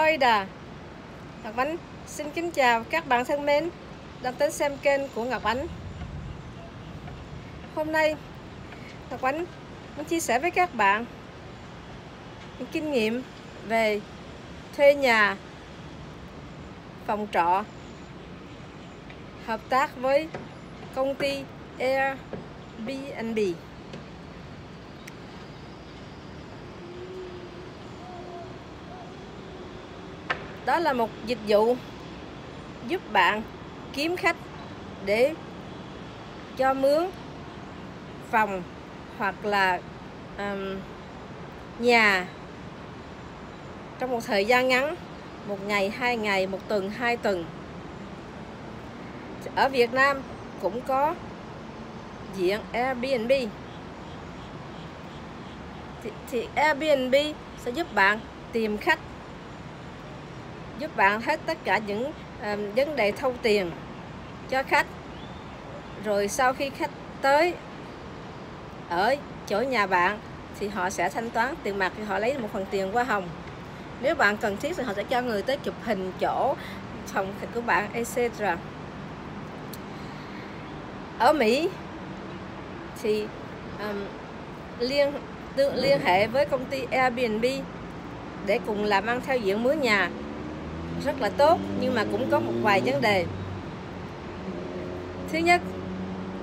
Florida. Ngọc Ánh xin kính chào các bạn thân mến đang đến xem kênh của Ngọc Ánh. Hôm nay Ngọc Ánh muốn chia sẻ với các bạn những kinh nghiệm về thuê nhà, phòng trọ, hợp tác với công ty Airbnb. Đó là một dịch vụ giúp bạn kiếm khách để cho mướn phòng hoặc là um, nhà trong một thời gian ngắn một ngày hai ngày một tuần hai tuần. Ở Việt Nam cũng có diện Airbnb. Thì, thì Airbnb sẽ giúp bạn tìm khách giúp bạn hết tất cả những uh, vấn đề thâu tiền cho khách. Rồi sau khi khách tới ở chỗ nhà bạn thì họ sẽ thanh toán tiền mặt thì họ lấy một phần tiền qua hồng. Nếu bạn cần thiết thì họ sẽ cho người tới chụp hình chỗ phòng của bạn etc ở Mỹ thì um, liên liên hệ với công ty Airbnb để cùng làm ăn theo diện mướn nhà rất là tốt nhưng mà cũng có một vài vấn đề. Thứ nhất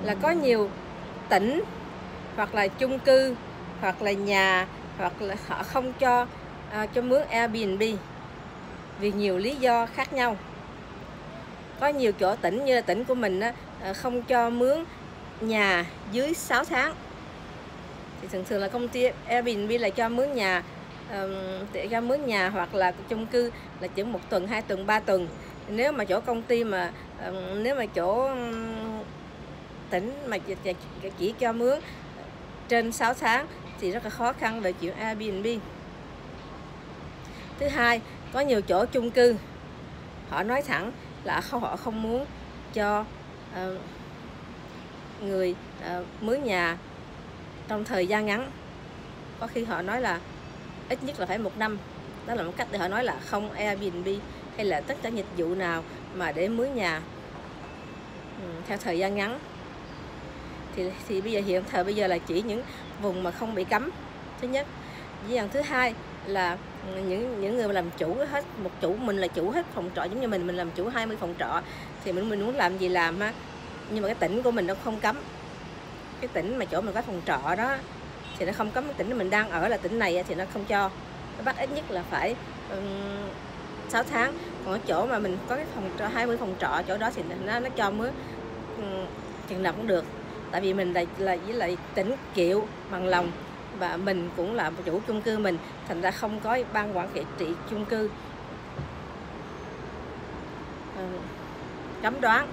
là có nhiều tỉnh hoặc là chung cư hoặc là nhà hoặc là họ không cho à, cho mướn Airbnb vì nhiều lý do khác nhau. Có nhiều chỗ tỉnh như là tỉnh của mình á, à, không cho mướn nhà dưới 6 tháng. Thì thường thường là công ty Airbnb là cho mướn nhà để ra mướn nhà hoặc là chung cư là chỉ một tuần hai tuần ba tuần. Nếu mà chỗ công ty mà nếu mà chỗ tỉnh mà chỉ cho mướn trên 6 tháng thì rất là khó khăn về chuyện Airbnb. Thứ hai có nhiều chỗ chung cư họ nói thẳng là không họ không muốn cho uh, người uh, mướn nhà trong thời gian ngắn. Có khi họ nói là ít nhất là phải một năm. Đó là một cách để họ nói là không Airbnb hay là tất cả dịch vụ nào mà để mướn nhà. Ừ, theo thời gian ngắn. Thì thì bây giờ hiện thời bây giờ là chỉ những vùng mà không bị cấm. Thứ nhất. Với thứ hai là những những người mà làm chủ hết, một chủ mình là chủ hết phòng trọ, giống như mình mình làm chủ 20 phòng trọ, thì mình mình muốn làm gì làm ha nhưng mà cái tỉnh của mình nó không cấm. Cái tỉnh mà chỗ mình có phòng trọ đó thì nó không có tỉnh mình đang ở là tỉnh này thì nó không cho. Nó bắt ít nhất là phải um, 6 tháng. Còn ở chỗ mà mình có cái phòng trọ 20 phòng trọ chỗ đó thì nó nó cho mới um, chừng nào cũng được. Tại vì mình là là với lại tỉnh kiệu bằng lòng và mình cũng là chủ chung cư mình thành ra không có ban quản trị chung cư. Cấm đoán.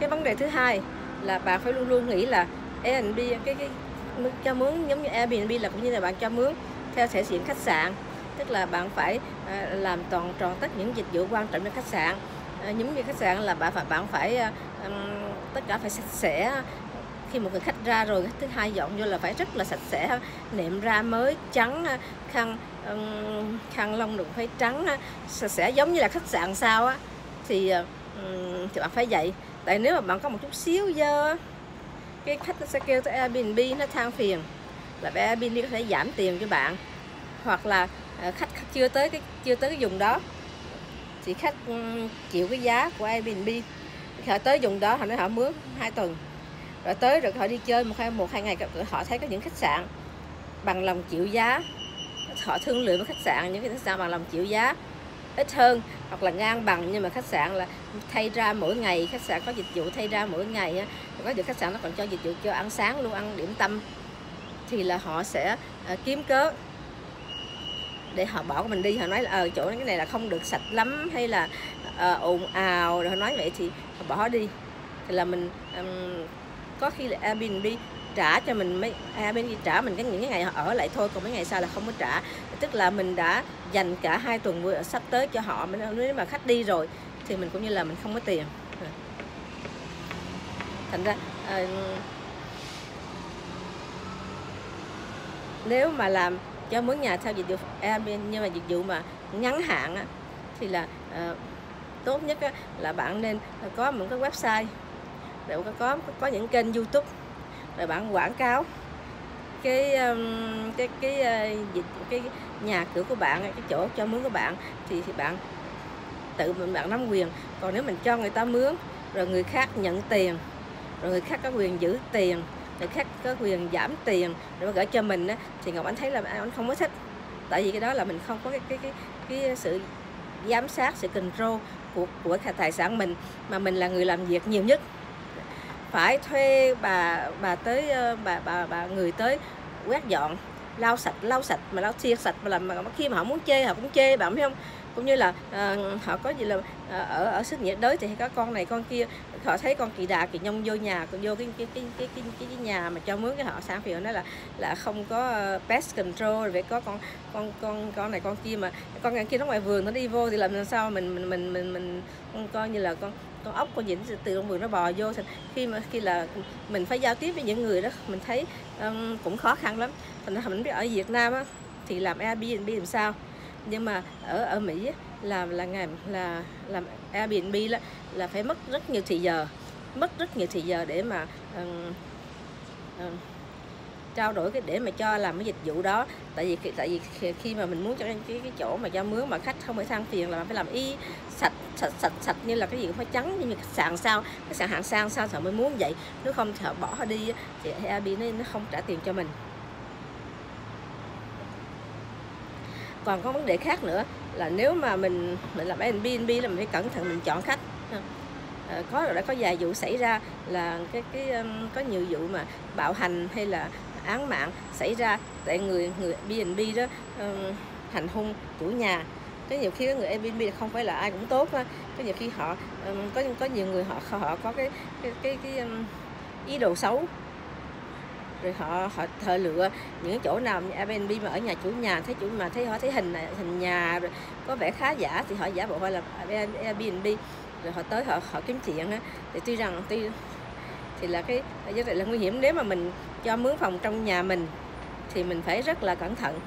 Cái vấn đề thứ hai là bạn phải luôn luôn nghĩ là Airbnb cái cái cho mướn giống như Airbnb là cũng như là bạn cho mướn theo thể diện khách sạn. Tức là bạn phải à, làm toàn tròn tất những dịch vụ quan trọng cho khách sạn. À, giống như khách sạn là bạn phải bạn phải à, tất cả phải sạch sẽ. Khi một người khách ra rồi thứ hai dọn vô là phải rất là sạch sẽ, nệm ra mới, trắng khăn khăn lông đừng phải trắng sạch sẽ. Giống như là khách sạn sao á, thì thì bạn phải vậy. Tại nếu mà bạn có một chút xíu dơ cái khách nó sẽ kêu tới Airbnb nó than phiền. Là Airbnb có thể giảm tiền cho bạn. Hoặc là à, khách, khách chưa tới cái chưa tới cái vùng đó. Thì khách ừ, chịu cái giá của Airbnb. Họ tới vùng đó họ nói họ mướn hai tuần. Rồi tới rồi họ đi chơi một hai một hai ngày họ thấy có những khách sạn bằng lòng chịu giá. Họ thương lượng với khách sạn những cái khách sạn bằng lòng chịu giá ít hơn hoặc là ngang bằng. Nhưng mà khách sạn là thay ra mỗi ngày khách sạn có dịch vụ thay ra mỗi ngày có những khách sạn nó còn cho dịch vụ cho ăn sáng luôn ăn điểm tâm. Thì là họ sẽ ờ, kiếm cớ để họ bỏ mình đi. Họ nói là ở ờ, chỗ cái này là không được sạch lắm hay là uh, ồn ào. Rồi họ nói vậy thì họ bỏ đi. Thì là mình um, có khi là Airbnb trả cho mình mấy à, Airbnb trả mình cái những cái ngày họ ở lại thôi còn mấy ngày sau là không có trả. Tức là mình đã dành cả hai tuần sắp tới cho họ nếu mà khách đi rồi thì mình cũng như là mình không có tiền. Ừ. Thành ra uh, nếu mà làm cho mướn nhà theo dịch vụ à, Airbnb nhưng mà dịch vụ mà ngắn hạn á, thì là uh, tốt nhất á, là bạn nên có một cái website để có có có những kênh YouTube rồi bạn quảng cáo cái um, cái cái ờ, dịch cái nhà cửa của bạn cái chỗ cho mướn của bạn thì thì bạn tự mình bạn nắm quyền. Còn nếu mình cho người ta mướn rồi người khác nhận tiền rồi người khác có quyền giữ tiền người khác có quyền giảm tiền rồi gửi cho mình á, thì ngọc anh thấy là anh không có thích. Tại vì cái đó là mình không có cái cái cái, cái sự giám sát sự control của của tài sản mình mà mình là người làm việc nhiều nhất phải thuê bà bà tới ờ, bà bà bà người tới quét dọn, lau sạch lau sạch mà lau thiệt sạch mà làm mà khi mà họ muốn chê, họ cũng chê bạn biết không? Cũng như là uh, họ có gì là uh, ở ở sức nhiệt đới thì có con này con kia. Họ thấy con kỳ đà kỳ nhông vô nhà vô cái cái cái cái cái, cái, cái nhà mà cho mướn cái họ sang phiền nói là là không có ờ, pest control về có con con con con này con kia mà con này kia nó ngoài vườn nó đi vô thì làm sao mình mình mình mình mình, mình coi như là con con ốc con gì từ trong vườn nó bò vô. Thì khi mà khi là mình phải giao tiếp với những người đó mình thấy um, cũng khó khăn lắm. Thành ra mình biết ở Việt Nam á, thì làm Airbnb làm sao? Nhưng mà ở ở Mỹ là là ngày là làm Airbnb là là phải mất rất nhiều thời giờ mất rất nhiều thời giờ để mà um, um, trao đổi cái để mà cho làm cái dịch vụ đó. Tại vì tại vì khi mà mình muốn cho cái cái chỗ mà cho mướn mà khách không phải than phiền là phải làm y sạch sạch sạch sạch như là cái gì cũng phải trắng như khách sạn sao khách sạn hạng sang sao sợ mới muốn vậy. Nếu không sợ bỏ đi thì Airbnb nó không trả tiền cho mình. Còn có vấn đề khác nữa là nếu mà mình mình làm Airbnb là mình phải cẩn thận mình chọn khách. À, có đã có vài vụ xảy ra là cái cái um, có nhiều vụ mà bạo hành hay là án mạng xảy ra tại người người Airbnb đó um, hành hung chủ nhà. Cái nhiều khi người Airbnb không phải là ai cũng tốt ha có nhiều khi họ um, có có nhiều người họ họ có cái cái cái, cái um, ý đồ xấu rồi họ họ thợ lựa những chỗ nào Airbnb mà ở nhà chủ nhà, thấy chủ mà thấy họ thấy hình hình nhà, rồi có vẻ khá giả thì họ giả bộ hay là Airbnb. Rồi họ tới họ họ kiếm chuyện á. Thì tuy rằng tuy, thì là cái rất là nguy hiểm. Nếu mà mình cho mướn phòng trong nhà mình thì mình phải rất là cẩn thận.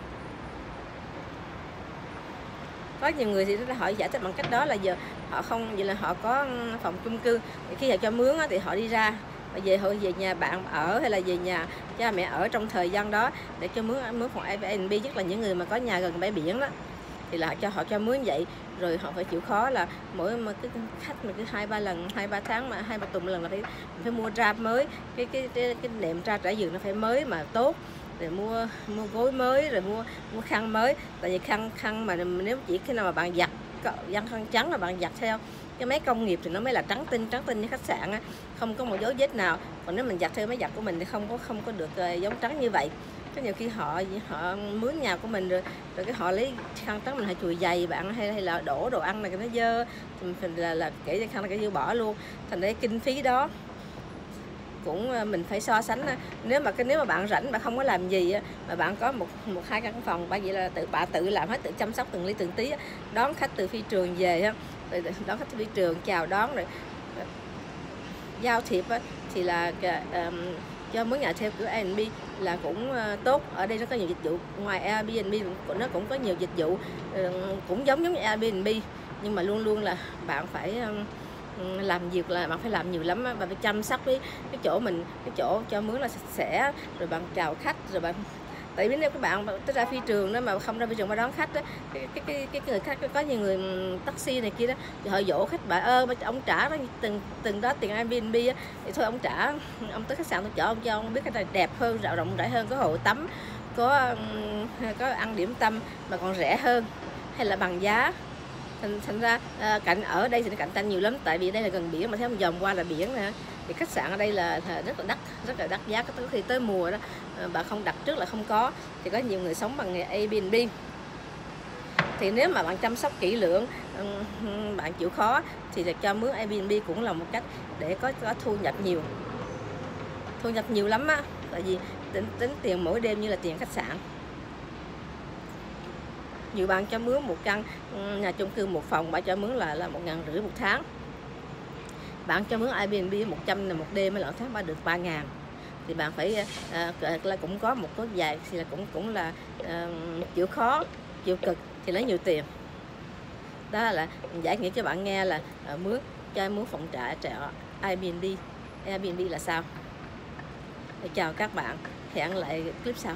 Có nhiều người thì họ giải thích bằng cách đó là giờ họ không, vậy là họ có phòng chung cư. Thì khi họ cho mướn thì họ đi ra về hồi về nhà bạn ở hay là về nhà cha mẹ ở trong thời gian đó để cho mướn mướn phòng Airbnb nhất là những người mà có nhà gần bãi biển đó thì là cho họ cho mướn vậy. Rồi họ phải chịu khó là mỗi mà cái khách mà cứ hai ba lần hai ba tháng mà hai ba tuần lần là phải phải mua ra mới. Cái cái cái, cái nệm ra trải giường nó phải mới mà tốt. Rồi mua mua gối mới rồi mua mua khăn mới. Tại vì khăn khăn mà nếu chỉ khi nào mà bạn giặt văn khăn trắng là bạn giặt theo. Cái máy công nghiệp thì nó mới là trắng tinh trắng tinh như khách sạn á. Không có một dấu vết nào. Còn nếu mình giặt theo máy giặt của mình thì không có không có được ờ, giống trắng như vậy. Có nhiều khi họ họ mướn nhà của mình rồi rồi cái họ lấy khăn trắng mình hay chùi giày bạn, hay hay là đổ đồ ăn này cái nó dơ. Thì mình là là kể khăn là cái dư bỏ luôn. Thành ra kinh phí đó cũng ờ, mình phải so sánh nếu mà cái, nếu mà bạn rảnh mà không có làm gì mà bạn có một một hai căn phòng, bởi vậy là tự, bạn tự làm hết, tự chăm sóc từng ly từng tí đón khách từ phi trường về đón khách từ phi trường, chào đón rồi ờ, giao thiệp thì là ờ, cho mướn nhà theo kiểu Airbnb là cũng tốt. Ở đây nó có nhiều dịch vụ, ngoài Airbnb nó cũng có nhiều dịch vụ cũng giống giống như Airbnb, nhưng mà luôn luôn là bạn phải Ừ, làm việc là bạn phải làm nhiều lắm và phải chăm sóc cái cái chỗ mình cái chỗ cho mướn là sạch sẽ rồi bạn chào khách rồi bạn tại vì nếu các bạn tới ra phi trường đó mà không ra phi trường mà đón khách đó, cái, cái, cái, cái người khách có nhiều người taxi này kia đó thì họ dỗ khách bạn ơ ông trả đó từng từng đó tiền Airbnb á thì thôi ông trả ông tới khách sạn tôi chở ông cho ông biết cái này đẹp hơn rộng rộng rãi hơn có hồ tắm có có ăn điểm tâm mà còn rẻ hơn hay là bằng giá thành, thành ra à, cạnh ở đây thì nó cạnh tranh nhiều lắm tại vì đây là gần biển mà thấy một dòm qua là biển nè. Thì khách sạn ở đây là rất là đắt rất là đắt giá có khi tới mùa đó à, bà không đặt trước là không có. Thì có nhiều người sống bằng nghề Airbnb. Thì nếu mà bạn chăm sóc kỹ lưỡng bạn chịu khó thì là cho mướn Airbnb cũng là một cách để có, có thu nhập nhiều. Thu nhập nhiều lắm á tại vì tính, tính tiền mỗi đêm như là tiền khách sạn nhiều bạn cho mướn một căn nhà chung cư một phòng bạn cho mướn là là một ngàn rưỡi một tháng. Bạn cho mướn Airbnb 100 là một đêm mới lỡ tháng ba được 3 ngàn. Thì bạn phải à, là cũng có một cái dài thì là cũng cũng là à, chịu khó chịu cực thì lấy nhiều tiền. Đó là giải nghĩa cho bạn nghe là à, mướn cho mướn phòng trọ trọ Airbnb. Airbnb là sao? Chào các bạn. Hẹn lại clip sau.